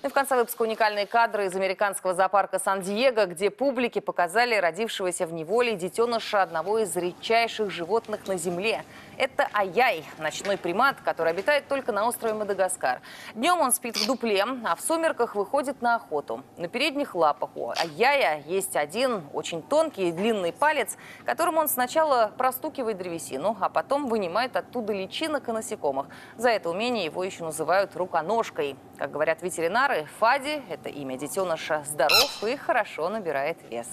Ну и в конце выпуска уникальные кадры из американского зоопарка Сан-Диего, где публике показали родившегося в неволе детеныша одного из редчайших животных на Земле. Это аяй, ночной примат, который обитает только на острове Мадагаскар. Днем он спит в дупле, а в сумерках выходит на охоту. На передних лапах у аяя есть один очень тонкий и длинный палец, которым он сначала простукивает древесину, а потом вынимает оттуда личинок и насекомых. За это умение его еще называют руконожкой. Как говорят ветеринары, Фади, это имя детеныша, здоров и хорошо набирает вес.